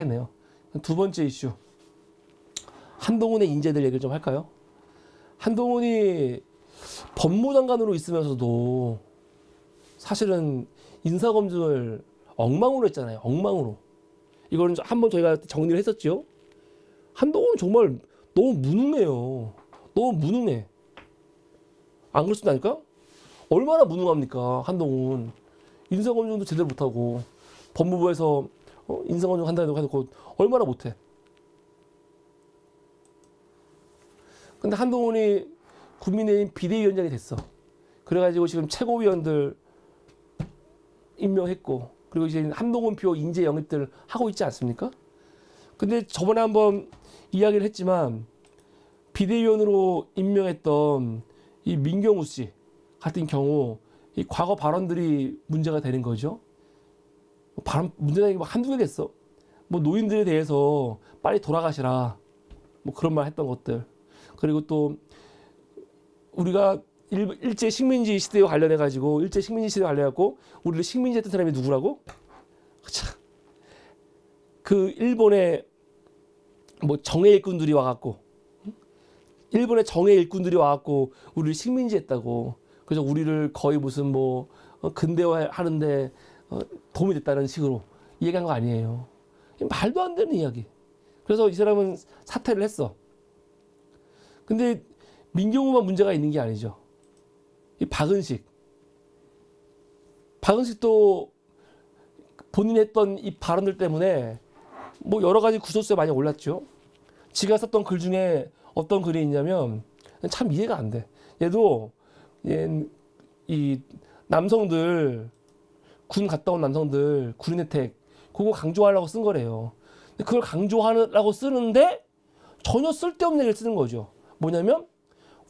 네요. 두 번째 이슈. 한동훈의 인재들 얘기를 좀 할까요? 한동훈이 법무장관으로 있으면서도 사실은 인사검증을 엉망으로 했잖아요. 엉망으로. 이거는 한번 저희가 정리를 했었죠. 한동훈은 정말 너무 무능해요. 너무 무능해. 안 그렇습니까? 얼마나 무능합니까? 한동훈. 인사검증도 제대로 못하고 법무부에서 어? 인사검증 한다고 해놓고 얼마나 못해. 근데 한동훈이 국민의힘 비대위원장이 됐어. 그래가지고 지금 최고위원들 임명했고 그리고 이제 한동훈 표 인재 영입들 하고 있지 않습니까? 근데 저번에 한번 이야기를 했지만 비대위원으로 임명했던 이 민경우 씨 같은 경우 이 과거 발언들이 문제가 되는 거죠. 발언 문제가 뭐 한두 개 됐어. 뭐 노인들에 대해서 빨리 돌아가시라. 뭐 그런 말 했던 것들. 그리고 또 우리가 일, 일제 식민지 시대와 관련해 가지고 일제 식민지 시대 관련해 갖고 우리를 식민지 했던 사람이 누구라고? 참. 그 일본의 뭐 정예 일꾼들이 와 갖고 일본의 정예 일꾼들이 와 갖고 우리를 식민지 했다고. 그래서 우리를 거의 무슨 뭐 어, 근대화 하는데 어, 도움이 됐다는 식으로 얘기한 거 아니에요. 말도 안 되는 이야기. 그래서 이 사람은 사퇴를 했어. 근데 민경우만 문제가 있는 게 아니죠. 이 박은식. 박은식도 본인이 했던 이 발언들 때문에 뭐 여러 가지 구설수에 많이 올랐죠. 지가 썼던 글 중에 어떤 글이 있냐면 참 이해가 안 돼. 얘도 이 남성들 군 갔다 온 남성들 군인 혜택 그거 강조하려고 쓴 거래요. 그걸 강조하려고 쓰는데 전혀 쓸데없는 얘기를 쓰는 거죠. 뭐냐면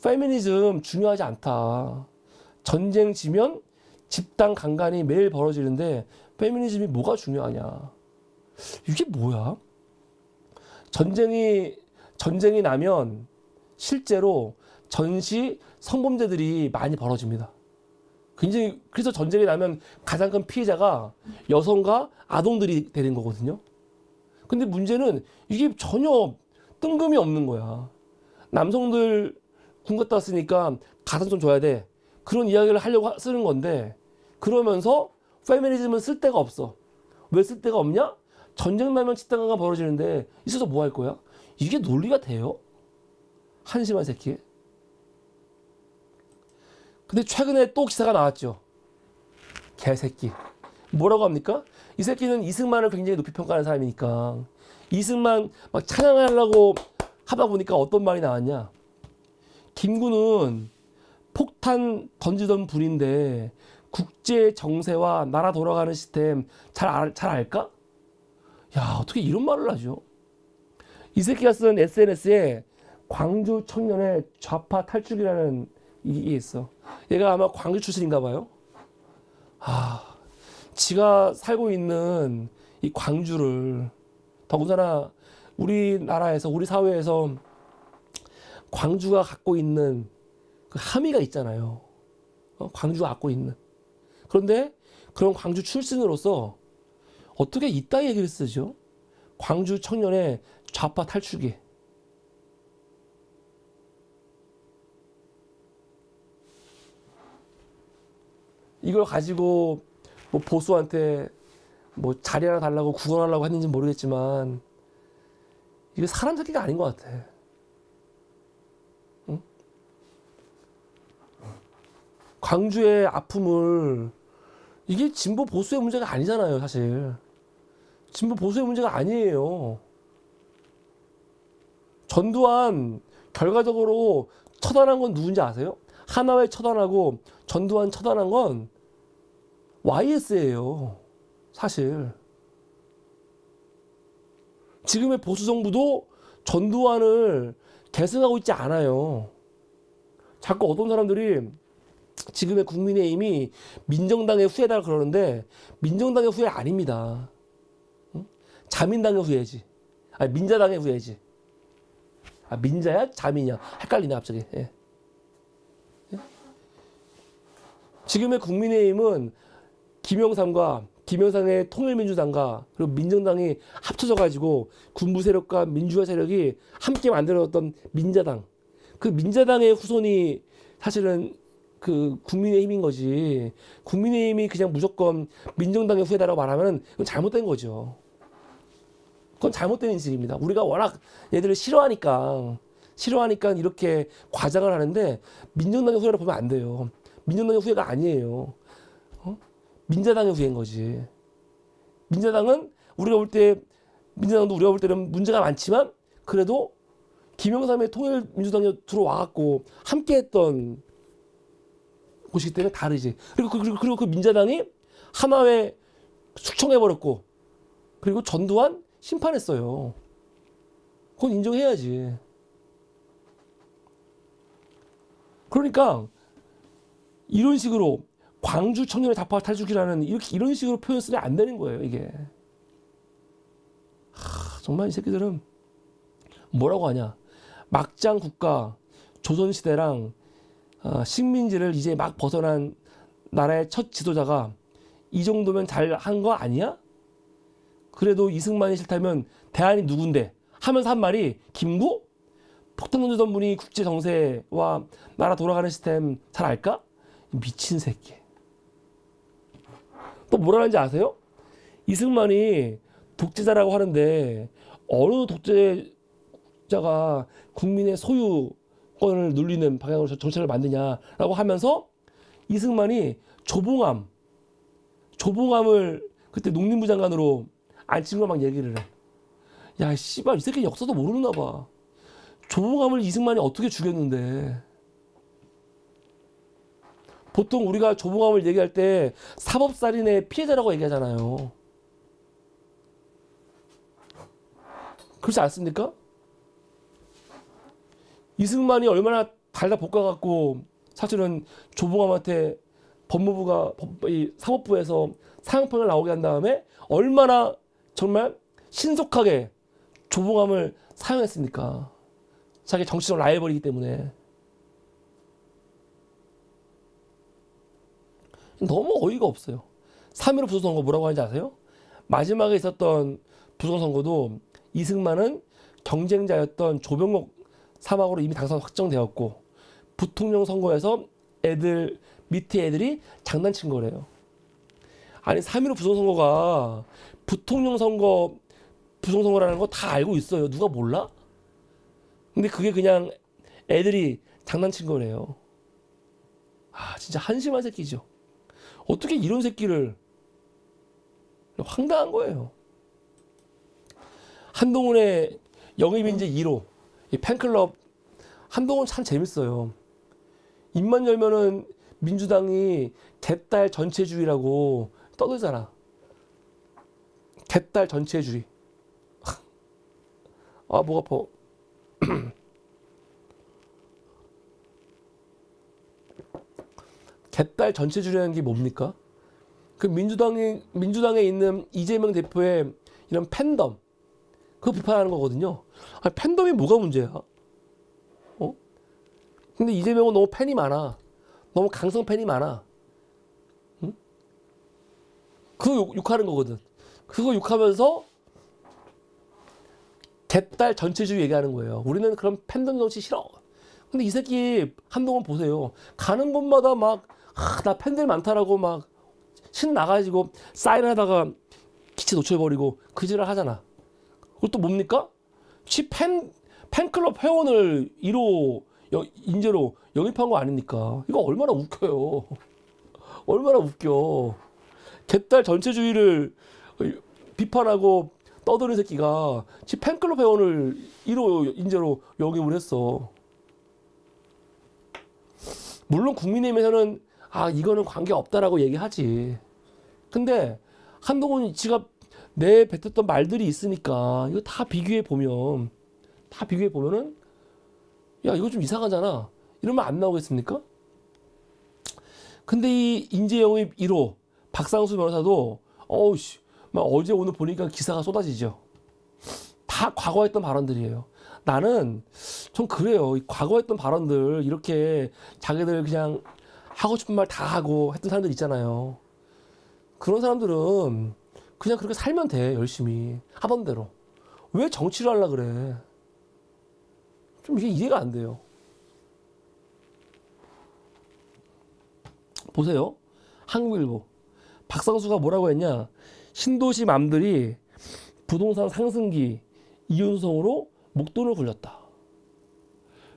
페미니즘 중요하지 않다. 전쟁 지면 집단 강간이 매일 벌어지는데 페미니즘이 뭐가 중요하냐. 이게 뭐야? 전쟁이 전쟁이 나면 실제로 전시 성범죄들이 많이 벌어집니다. 굉장히 그래서 전쟁이 나면 가장 큰 피해자가 여성과 아동들이 되는 거거든요. 근데 문제는 이게 전혀 뜬금이 없는 거야. 남성들 군 갔다 왔으니까 가산 좀 줘야 돼. 그런 이야기를 하려고 쓰는 건데 그러면서 페미니즘은 쓸 데가 없어. 왜 쓸 데가 없냐? 전쟁 나면 집단강가 벌어지는데 있어서 뭐 할 거야? 이게 논리가 돼요? 한심한 새끼. 근데 최근에 또 기사가 나왔죠. 개새끼. 뭐라고 합니까? 이 새끼는 이승만을 굉장히 높이 평가하는 사람이니까 이승만 막 찬양하려고 하다 보니까 어떤 말이 나왔냐? 김구는 폭탄 던지던 분인데 국제 정세와 나라 돌아가는 시스템 잘, 알, 잘 알까? 야, 어떻게 이런 말을 하죠? 이 새끼가 쓴 SNS에 광주 청년의 좌파 탈출이라는 이게 있어. 얘가 아마 광주 출신인가 봐요. 아, 지가 살고 있는 이 광주를 더군다나 우리나라에서 우리 사회에서 광주가 갖고 있는 그 함의가 있잖아요. 어? 광주가 갖고 있는. 그런데 그런 광주 출신으로서 어떻게 이따 얘기를 쓰죠? 광주 청년의 좌파 탈출기. 이걸 가지고 뭐 보수한테 뭐 자리 하나 달라고 구원하려고 했는지 모르겠지만 이게 사람 새끼가 아닌 것 같아. 응? 광주의 아픔을 이게 진보 보수의 문제가 아니잖아요, 사실. 진보 보수의 문제가 아니에요. 전두환 결과적으로 처단한 건 누군지 아세요? 하나회 처단하고 전두환 처단한 건 YS예요. 사실. 지금의 보수 정부도 전두환을 계승하고 있지 않아요. 자꾸 어떤 사람들이 지금의 국민의힘이 민정당의 후예다 그러는데 민정당의 후예 아닙니다. 응? 자민당의 후예지. 아니 민자당의 후예지. 아 민자야 자민이야 헷갈리네 갑자기. 예. 예? 지금의 국민의힘은 김영삼과 김영삼의 통일민주당과 그리고 민정당이 합쳐져 가지고 군부 세력과 민주화 세력이 함께 만들어졌던 민자당. 그 민자당의 후손이 사실은 그 국민의힘인 거지. 국민의힘이 그냥 무조건 민정당의 후예다라고 말하면 그건 잘못된 거죠. 그건 잘못된 인식입니다. 우리가 워낙 얘들을 싫어하니까 싫어하니까 이렇게 과장을 하는데 민정당의 후예라 보면 안 돼요. 민정당의 후예가 아니에요. 어? 민자당의 후예인 거지. 민자당은 우리가 볼 때 민자당도 우리가 볼 때는 문제가 많지만 그래도 김영삼의 통일민주당에 들어와갖고 함께했던 곳이기 때문에 다르지. 그리고 그, 그리고, 그리고 그 민자당이 하나회 숙청해버렸고 그리고 전두환 심판했어요. 그건 인정해야지. 그러니까 이런 식으로 광주 청년의 다파 탈주기라는 이렇게 이런 식으로 표현 쓰면 안 되는 거예요, 이게. 하, 정말 이 새끼들은 뭐라고 하냐? 막장 국가 조선 시대랑 어, 식민지를 이제 막 벗어난 나라의 첫 지도자가 이 정도면 잘 한 거 아니야? 그래도 이승만이 싫다면 대안이 누군데? 하면서 한 말이 김구? 폭탄 던지던 분이 국제 정세와 나라 돌아가는 시스템 잘 알까? 미친 새끼. 또 뭐라는지 아세요? 이승만이 독재자라고 하는데 어느 독재자가 국민의 소유권을 눌리는 방향으로 정책을 만드냐라고 하면서 이승만이 조봉암, 조봉암을 그때 농림부 장관으로 앉힌 걸막 얘기를 해. 야, 씨발, 이 새끼 역사도 모르나 봐. 조봉암을 이승만이 어떻게 죽였는데. 보통 우리가 조봉암을 얘기할 때 사법살인의 피해자라고 얘기하잖아요. 그렇지 않습니까? 이승만이 얼마나 달다 볶아갖고 사실은 조봉암한테 법무부가 이 사법부에서 사형평을 나오게 한 다음에 얼마나 정말 신속하게 조봉암을 사용했습니까? 자기 정치적 라이벌이기 때문에 너무 어이가 없어요. 3.15 부정선거 뭐라고 하는지 아세요? 마지막에 있었던 부정선거도 이승만은 경쟁자였던 조병록 사망으로 이미 당선 확정되었고 부통령 선거에서 애들 밑에 애들이 장난친 거래요. 아니 3.15 부정선거가 부통령 선거 부정선거라는 거 다 알고 있어요. 누가 몰라? 근데 그게 그냥 애들이 장난친 거래요. 아 진짜 한심한 새끼죠. 어떻게 이런 새끼를 황당한 거예요. 한동훈의 영입 인재 1호 이 팬클럽 한동훈 참 재밌어요. 입만 열면은 민주당이 개딸 전체주의라고 떠들잖아. 개딸 전체주의. 아, 목 아파. 개딸 전체주의라는 게 뭡니까? 그 민주당이 민주당에 있는 이재명 대표의 이런 팬덤 그거 비판하는 거거든요. 아 팬덤이 뭐가 문제야? 어? 근데 이재명은 너무 팬이 많아. 너무 강성 팬이 많아. 응? 그거 욕, 욕하는 거거든. 그거 욕하면서 개딸 전체주의 얘기하는 거예요. 우리는 그런 팬덤 정치 싫어. 근데 이 새끼 한동안 보세요. 가는 곳마다 막, 아, 나 팬들 많다라고 막, 신나가지고 사인하다가 기체 놓쳐버리고 그지를 하잖아. 그것도 뭡니까? 지 팬, 팬클럽 회원을 1호 인재로 영입한 거 아닙니까? 이거 얼마나 웃겨요. 얼마나 웃겨. 개딸 전체주의를 비판하고 떠드는 새끼가 지 팬클럽 회원을 1호 인재로 영입을 했어. 물론 국민의힘에서는 아 이거는 관계 없다라고 얘기하지. 근데 한동훈 지가 내 뱉었던 말들이 있으니까 이거 다 비교해 보면 다 비교해 보면은 야 이거 좀 이상하잖아. 이러면 안 나오겠습니까? 근데 이 인재 영입 1호 박상수 변호사도 어우씨 막 어제 오늘 보니까 기사가 쏟아지죠. 다 과거 했던 발언들이에요. 나는 좀 그래요. 과거 했던 발언들 이렇게 자기들 그냥 하고 싶은 말 다 하고 했던 사람들 있잖아요. 그런 사람들은 그냥 그렇게 살면 돼 열심히. 하던 대로. 왜 정치를 하려 그래? 좀 이게 이해가 안 돼요. 보세요. 한국일보. 박상수가 뭐라고 했냐? 신도시 맘들이 부동산 상승기 이윤성으로 목돈을 굴렸다.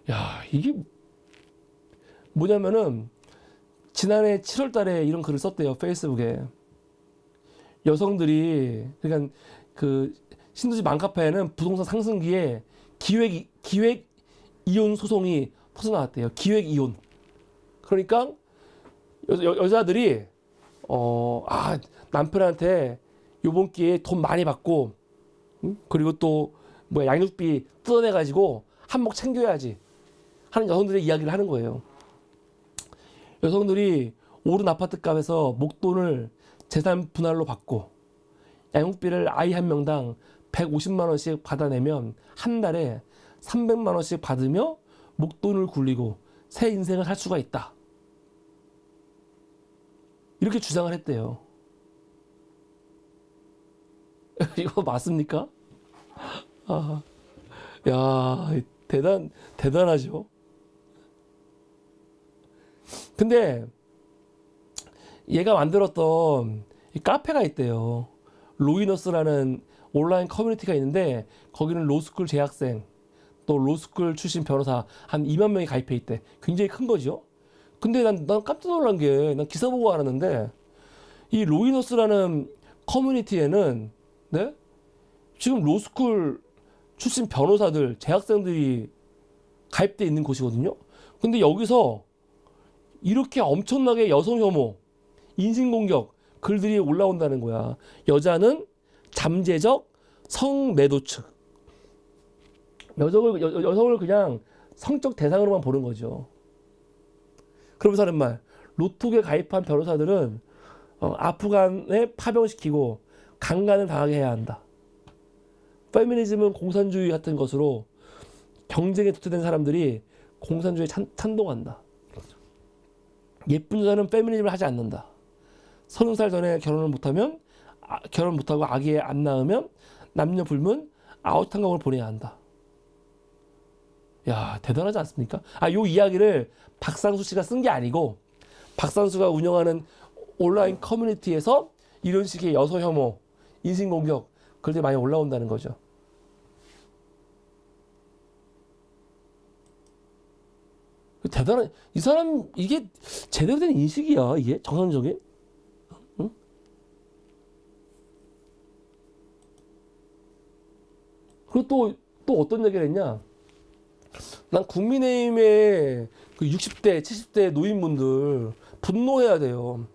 야 이게 뭐냐면은 지난해 7월 달에 이런 글을 썼대요 페이스북에 여성들이 그러니까 그 신도시 맘카페에는 부동산 상승기에 기획 기획 이혼 소송이 터져나왔대요 기획 이혼 그러니까 여, 여, 여 자들이 어 아 남편한테 요번 기회에 돈 많이 받고 응? 그리고 또 뭐 양육비 뜯어내 가지고 한몫 챙겨야지 하는 여성들의 이야기를 하는 거예요. 여성들이 오른 아파트 값에서 목돈을 재산 분할로 받고 양육비를 아이 한 명당 150만 원씩 받아내면 한 달에 300만 원씩 받으며 목돈을 굴리고 새 인생을 살 수가 있다. 이렇게 주장을 했대요. 이거 맞습니까? 아, 야, 대단, 대단하죠. 근데 얘가 만들었던 이 카페가 있대요. 로이너스라는 온라인 커뮤니티가 있는데 거기는 로스쿨 재학생 또 로스쿨 출신 변호사 한 2만 명이 가입해 있대. 굉장히 큰 거죠. 근데 난, 난 깜짝 놀란 게, 난 기사 보고 알았는데, 이 로이너스라는 커뮤니티에는, 네? 지금 로스쿨 출신 변호사들, 재학생들이 가입돼 있는 곳이거든요. 근데 여기서 이렇게 엄청나게 여성 혐오, 인신공격 글들이 올라온다는 거야. 여자는 잠재적 성매도 측. 여성을, 여, 여성을 그냥 성적 대상으로만 보는 거죠. 그러면서 하는 말, 로톡에 가입한 변호사들은 어, 아프간에 파병시키고 강간을 당하게 해야 한다. 페미니즘은 공산주의 같은 것으로 경쟁에 도태된 사람들이 공산주의에 찬, 찬동한다. 예쁜 여자는 페미니즘을 하지 않는다. 서른 살 전에 결혼을 못하면 아, 결혼 못하고 아기 안 낳으면 남녀 불문 아웃한강을 보내야 한다. 야 대단하지 않습니까? 아요 이야기를 박상수 씨가 쓴 게 아니고 박상수가 운영하는 온라인 커뮤니티에서 이런 식의 여성 혐오, 인신 공격 글들이 많이 올라온다는 거죠. 대단한 이 사람 이게 제대로 된 인식이야 이게? 정상적인? 응? 그리고 또 또 어떤 얘기를 했냐? 난 국민의힘의 그 60대 70대 노인분들 분노해야 돼요.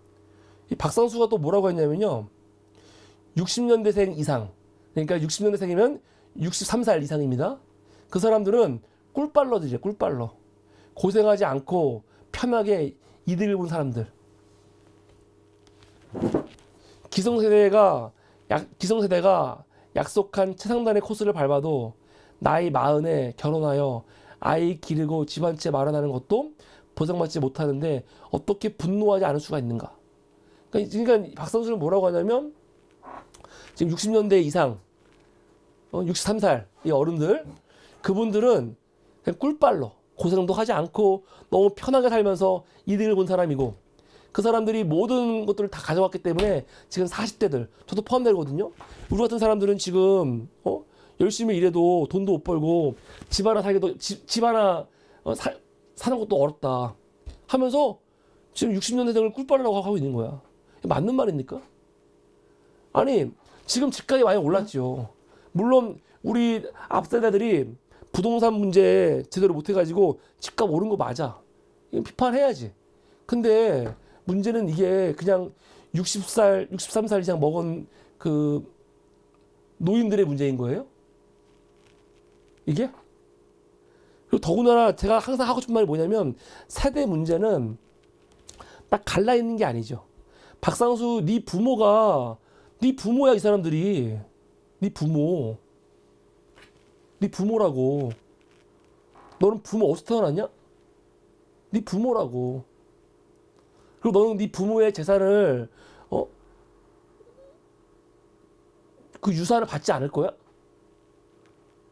이 박상수가 또 뭐라고 했냐면요. 60년대생 이상. 그러니까 60년대생이면 63살 이상입니다. 그 사람들은 꿀빨러들이죠 꿀빨러 고생하지 않고 편하게 이득을 본 사람들. 기성세대가 약, 기성세대가 약속한 최상단의 코스를 밟아도 나이 마흔에 결혼하여 아이 기르고 집안채 마련하는 것도 보상받지 못하는데 어떻게 분노하지 않을 수가 있는가? 그러니까, 그러니까 박선수는 뭐라고 하냐면 지금 60년대 이상, 어, 63살 이 어른들 그분들은 그냥 꿀빨로 고생도 하지 않고 너무 편하게 살면서 이득을 본 사람이고 그 사람들이 모든 것들을 다 가져왔기 때문에 지금 40대들 저도 포함되거든요. 우리 같은 사람들은 지금 어? 열심히 일해도 돈도 못 벌고 집 하나 사기도 집, 집 하나 어, 사, 사는 것도 어렵다 하면서 지금 60년 대생을 꿀빨라고 하고 있는 거야. 맞는 말입니까? 아니 지금 집값이 많이 올랐죠. 물론 우리 앞세대들이 부동산 문제 제대로 못 해가지고 집값 오른 거 맞아. 비판해야지. 근데 문제는 이게 그냥 60살, 63살 이상 먹은 그 노인들의 문제인 거예요? 이게? 그리고 더군다나 제가 항상 하고 싶은 말이 뭐냐면 세대 문제는 딱 갈라 있는 게 아니죠. 박상수 네 부모가 네 부모야 이 사람들이 네 부모 네 부모라고. 너는 부모 어디서 태어났냐? 네 부모라고. 그리고 너는 네 부모의 재산을 어 그 유산을 받지 않을 거야?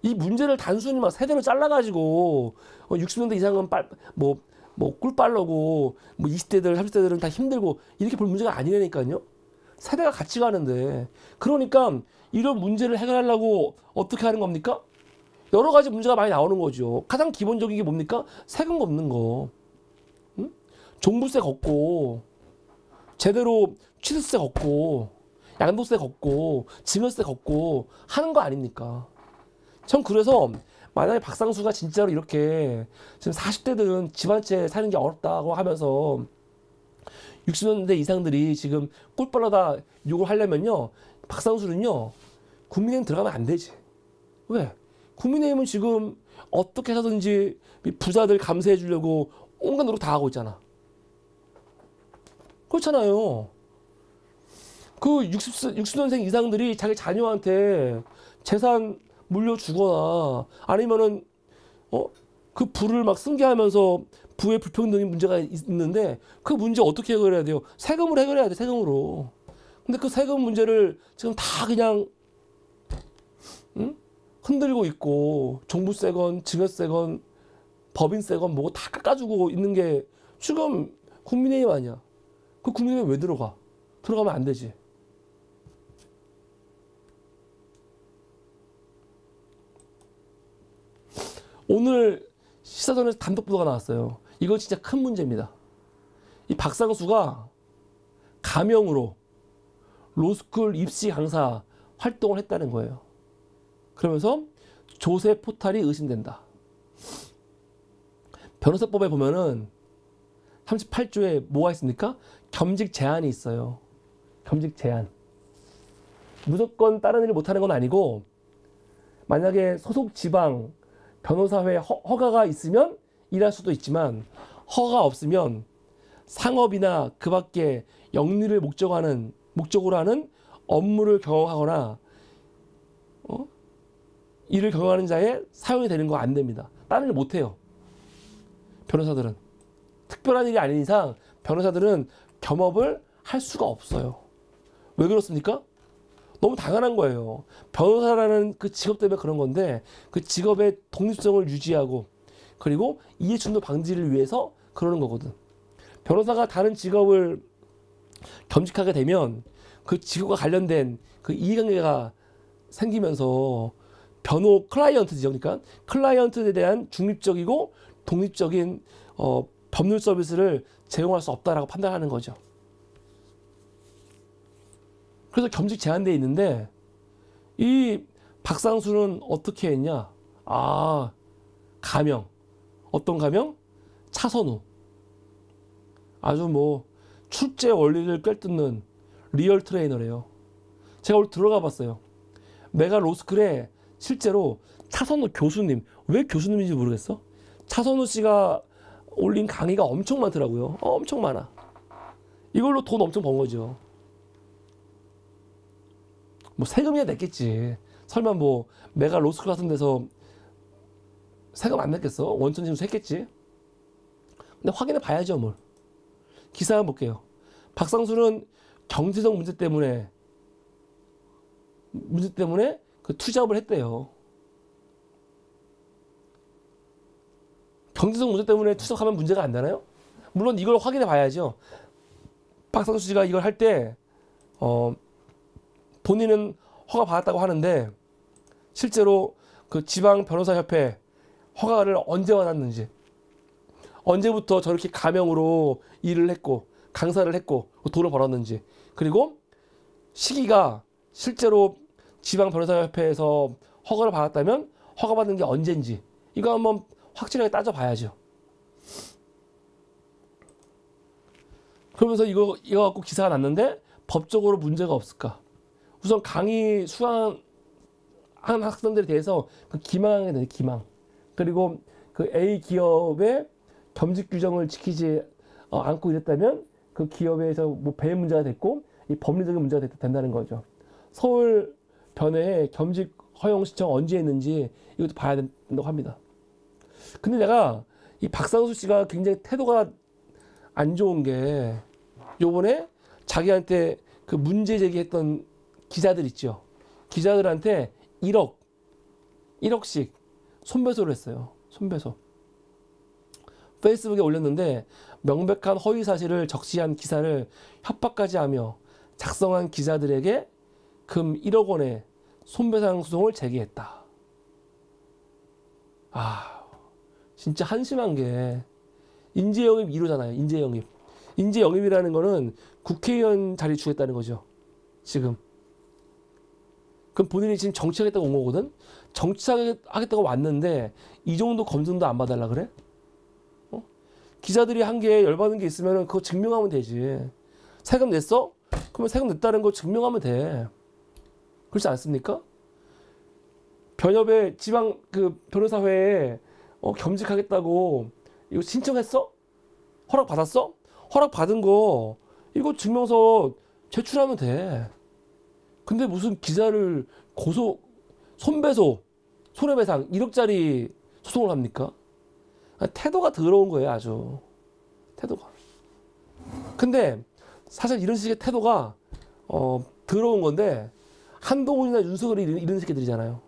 이 문제를 단순히 막 세대로 잘라가지고 어, 60년대 이상은 빨, 뭐, 뭐, 꿀 빨려고 뭐 20대들, 30대들은 다 힘들고 이렇게 볼 문제가 아니라니까요. 세대가 같이 가는데. 그러니까 이런 문제를 해결하려고 어떻게 하는 겁니까? 여러 가지 문제가 많이 나오는 거죠. 가장 기본적인 게 뭡니까? 세금 걷는 거. 응? 종부세 걷고, 제대로 취득세 걷고, 양도세 걷고, 증여세 걷고 하는 거 아닙니까? 전 그래서 만약에 박상수가 진짜로 이렇게 지금 40대들은 집 한 채 사는 게 어렵다고 하면서 60년대 이상들이 지금 꿀빨라다 욕을 하려면요. 박상수는요. 국민의힘 들어가면 안 되지. 왜? 국민의힘은 지금 어떻게 해서든지 부자들 감세해 주려고 온갖 노력 다 하고 있잖아. 그렇잖아요. 그 60, 60년생 이상들이 자기 자녀한테 재산 물려주거나 아니면은 어? 그 부를 막 승계하면서 부의 불평등이 문제가 있는데 그 문제 어떻게 해결해야 돼요? 세금으로 해결해야 돼, 세금으로. 근데 그 세금 문제를 지금 다 그냥 응? 흔들고 있고 종부세건 증여세건 법인세건 뭐고 다 깎아주고 있는 게 지금 국민의힘 아니야. 그 국민의힘 왜 들어가? 들어가면 안 되지. 오늘 시사전에서 단독 보도가 나왔어요. 이거 진짜 큰 문제입니다. 이 박상수가 가명으로 로스쿨 입시 강사 활동을 했다는 거예요. 그러면서 조세 포탈이 의심된다. 변호사법에 보면은 38조에 뭐가 있습니까? 겸직 제한이 있어요. 겸직 제한. 무조건 다른 일을 못하는 건 아니고 만약에 소속 지방 변호사회 허, 가가 있으면 일할 수도 있지만 허가 없으면 상업이나 그 밖에 영리를 목적하는 목적으로 하는 업무를 경영하거나 어? 일을 경영하는 자에 사용이 되는 거 안 됩니다. 다른 일 못 해요. 변호사들은 특별한 일이 아닌 이상 변호사들은 겸업을 할 수가 없어요. 왜 그렇습니까? 너무 당연한 거예요. 변호사라는 그 직업 때문에 그런 건데 그 직업의 독립성을 유지하고 그리고 이해충돌 방지를 위해서 그러는 거거든. 변호사가 다른 직업을 겸직하게 되면 그 직업과 관련된 그 이해관계가 생기면서 변호 클라이언트죠. 그러니까 클라이언트에 대한 중립적이고 독립적인 어, 법률 서비스를 제공할 수 없다라고 판단하는 거죠. 그래서 겸직 제한돼 있는데 이 박상수는 어떻게 했냐? 아 가명 어떤 가명? 차선우 아주 뭐 출제 원리를 꿰뚫는 real 트레이너래요. 제가 오늘 들어가 봤어요. 메가 로스쿨에 실제로 차선우 교수님 왜 교수님인지 모르겠어. 차선우 씨가 올린 강의가 엄청 많더라고요. 어, 엄청 많아. 이걸로 돈 엄청 번 거죠. 뭐 세금이야 냈겠지. 설마 뭐 메가 로스쿨 같은 데서 세금 안 냈겠어? 원천 징수 했겠지. 근데 확인해 봐야죠, 뭘. 기사 한번 볼게요. 박상수는 경제적 문제 때문에 문제 때문에 그 투잡을 했대요. 경제적 문제 때문에 투잡하면 문제가 안 되나요? 물론 이걸 확인해 봐야죠. 박상수 씨가 이걸 할 때, 어, 본인은 허가 받았다고 하는데 실제로 그 지방 변호사 협회 허가를 언제 받았는지 언제부터 저렇게 가명으로 일을 했고 강사를 했고 돈을 벌었는지 그리고 시기가 실제로 지방 변호사 협회에서 허가를 받았다면 허가 받은 게 언제인지 이거 한번 확실하게 따져봐야죠. 그러면서 이거 이거 갖고 기사가 났는데 법적으로 문제가 없을까? 우선 강의 수강한 학생들에 대해서 그 기망하게 되는 기망. 그리고 그 A 기업의 겸직 규정을 지키지 어, 않고 이랬다면 그 기업에서 뭐 배임 문제가 됐고 이 법리적인 문제가 된다는 거죠. 서울 변회에 겸직 허용 신청 언제 했는지 이것도 봐야 된다고 합니다. 근데 내가 이 박상수 씨가 굉장히 태도가 안 좋은 게 요번에 자기한테 그 문제 제기했던 기자들 있죠. 기자들한테 1억 1억씩 손배소를 했어요. 손배소. 페이스북에 올렸는데 명백한 허위 사실을 적시한 기사를 협박까지 하며 작성한 기자들에게 금 1억 원의 손배상 소송을 제기했다. 아, 진짜 한심한 게 인재 영입 1호잖아요. 인재 영입. 인재 영입이라는 거는 국회의원 자리 주겠다는 거죠. 지금. 그럼 본인이 지금 정치하겠다고 온 거거든? 정치하겠다고 왔는데 이 정도 검증도 안 봐달라 그래? 어? 기자들이 한 게 열받은 게 있으면 그거 증명하면 되지. 세금 냈어? 그러면 세금 냈다는 거 증명하면 돼. 그렇지 않습니까? 변협의 지방 그 변호사회에 어, 겸직하겠다고 이거 신청했어? 허락 받았어? 허락 받은 거 이거 증명서 제출하면 돼. 근데 무슨 기자를 고소 손배소 손해배상 1억짜리 소송을 합니까? 아, 태도가 더러운 거예요 아주 태도가. 근데 사실 이런 식의 태도가 어, 더러운 건데 한동훈이나 윤석열이 이런, 새끼들이잖아요.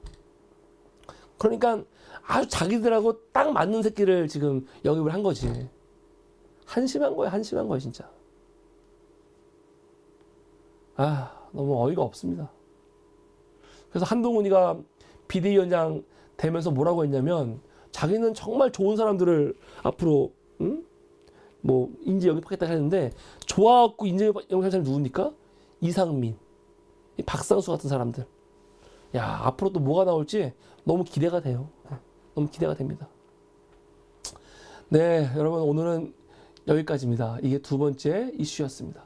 그러니까 아주 자기들하고 딱 맞는 새끼를 지금 영입을 한 거지. 한심한 거야, 한심한 거야, 진짜. 아, 너무 어이가 없습니다. 그래서 한동훈이가 비대위원장 되면서 뭐라고 했냐면 자기는 정말 좋은 사람들을 앞으로 응? 뭐 인재 영입하겠다 했는데 좋아갖고 인재 영입할 사람이 누굽니까? 이상민, 이 박상수 같은 사람들. 야 앞으로 또 뭐가 나올지 너무 기대가 돼요. 네, 너무 기대가 됩니다. 네, 여러분 오늘은 여기까지입니다. 이게 두 번째 이슈였습니다.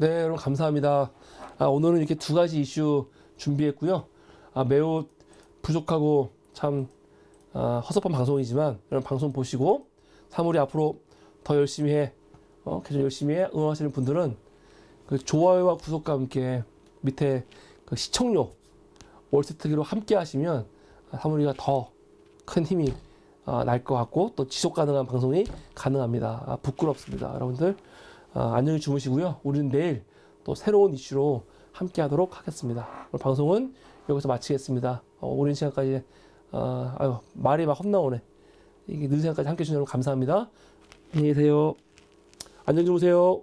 네, 여러분 감사합니다. 아, 오늘은 이렇게 두 가지 이슈 준비했고요. 아, 매우 부족하고 참 아, 허접한 방송이지만 여러분 방송 보시고 사물이 앞으로 더 열심히 해, 어, 계속 열심히 해 응원하시는 분들은 그 좋아요와 구독과 함께 밑에 그 시청료 월세트기로 함께 하시면 사물이가 더 큰 힘이 아, 날것 같고 또 지속 가능한 방송이 가능합니다. 아, 부끄럽습니다, 여러분들. 아, 안녕히 주무시고요. 우리는 내일 또 새로운 이슈로 함께 하도록 하겠습니다. 오늘 방송은 여기서 마치겠습니다. 어, 오랜 시간까지, 어, 아유, 말이 막 헛나오네. 이게 늦은 시간까지 함께 해주셔서 감사합니다. 안녕히 계세요. 안녕히 주무세요.